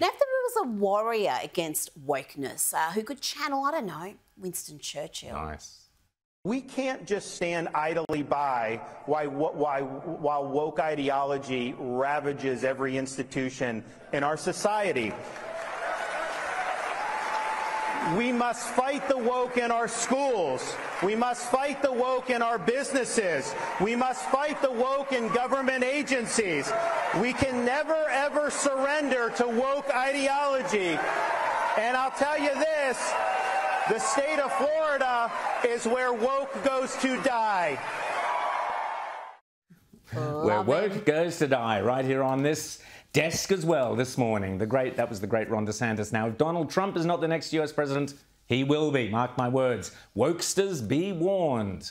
Now, if there was a warrior against wokeness uh, who could channel, I don't know, Winston Churchill. Nice. We can't just stand idly by while, while, while woke ideology ravages every institution in our society. We must fight the woke in our schools. We must fight the woke in our businesses. We must fight the woke in government agencies. We can never, ever surrender to woke ideology. And I'll tell you this, the state of Florida is where woke goes to die. Where woke goes to die, right here on this desk as well this morning. The great, that was the great Ron DeSantis. Now, if Donald Trump is not the next US president, he will be. Mark my words. Wokesters, be warned.